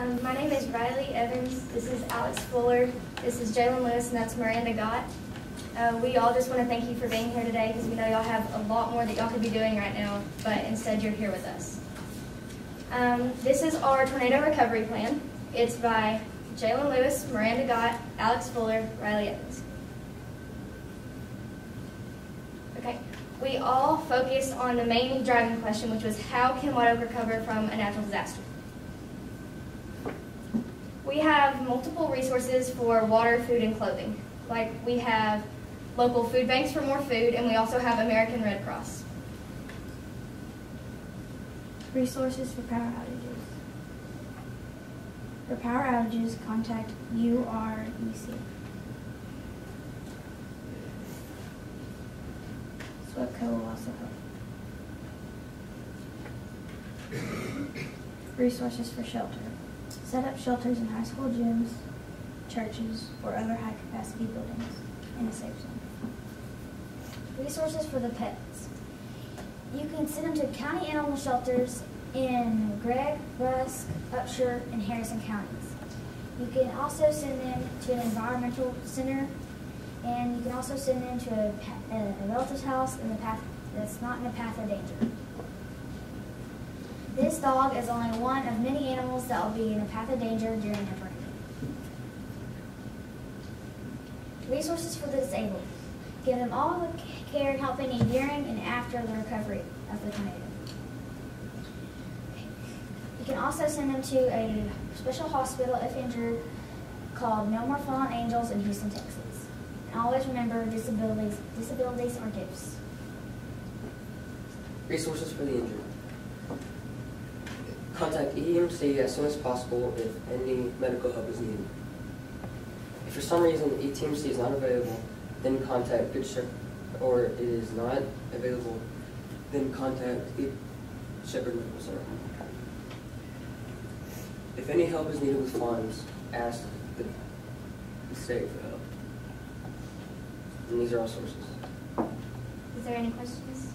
Um, my name is Riley Evans. This is Alex Fuller. This is Jalen Lewis, and that's Miranda Gott. Uh, we all just want to thank you for being here today because we know y'all have a lot more that y'all could be doing right now, but instead you're here with us. Um, this is our tornado recovery plan. It's by Jalen Lewis, Miranda Gott, Alex Fuller, Riley Evans. Okay, we all focused on the main driving question, which was how can Oak recover from a natural disaster? We have multiple resources for water, food, and clothing. Like we have local food banks for more food, and we also have American Red Cross. Resources for power outages. For power outages, contact UREC. SWEPCO will also help. Resources for shelter. Set up shelters in high school gyms, churches, or other high-capacity buildings in a safe zone. Resources for the pets. You can send them to county animal shelters in Gregg, Rusk, Upshur, and Harrison counties. You can also send them to an environmental center, and you can also send them to a, a, a relative's house in the path that's not in the path of danger. This dog is only one of many animals that will be in the path of danger during a tornado. Resources for the disabled. Give them all the care and help they need during and after the recovery of the tornado. You can also send them to a special hospital if injured called No More Fallen Angels in Houston, Texas. And always remember disabilities, disabilities are gifts. Resources for the injured. Contact EMC as soon as possible if any medical help is needed. If for some reason ETMC is not available, then contact Good Shepherd, or it is not available, then contact Good Shepherd Medical Center. If any help is needed with funds, ask the state for help. And these are all sources. Is there any questions?